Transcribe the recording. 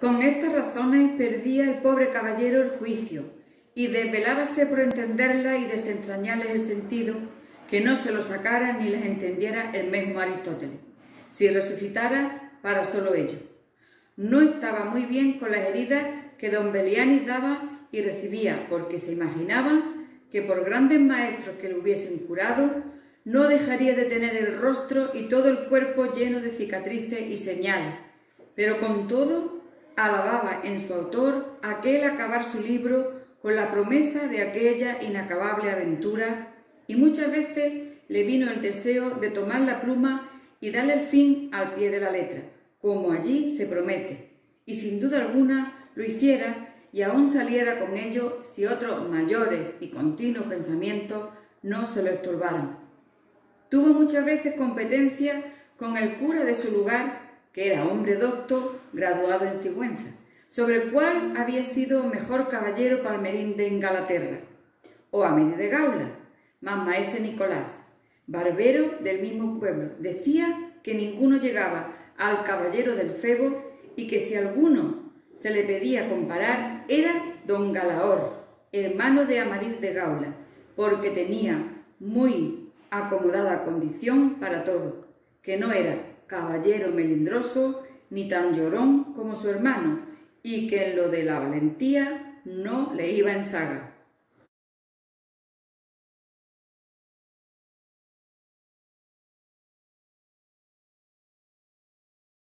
Con estas razones perdía el pobre caballero el juicio y desvelábase por entenderla y desentrañarles el sentido que no se lo sacara ni les entendiera el mismo Aristóteles, si resucitara para solo ello. No estaba muy bien con las heridas que don Belianis daba y recibía, porque se imaginaba que por grandes maestros que le hubiesen curado, no dejaría de tener el rostro y todo el cuerpo lleno de cicatrices y señales, pero con todo alababa en su autor aquel acabar su libro con la promesa de aquella inacabable aventura y muchas veces le vino el deseo de tomar la pluma y darle el fin al pie de la letra, como allí se promete, y sin duda alguna lo hiciera y aún saliera con ello si otros mayores y continuos pensamientos no se lo estorbaran. Tuvo muchas veces competencia con el cura de su lugar, que era hombre docto, graduado en Sigüenza, sobre el cual había sido mejor caballero palmerín de Ingalaterra, o a de Gaula, más maese Nicolás, barbero del mismo pueblo. Decía que ninguno llegaba al caballero del Febo y que si alguno se le pedía comparar era don Galaor, hermano de Amadís de Gaula, porque tenía muy acomodada condición para todo, que no era caballero melindroso ni tan llorón como su hermano, y que en lo de la valentía no le iba en zaga.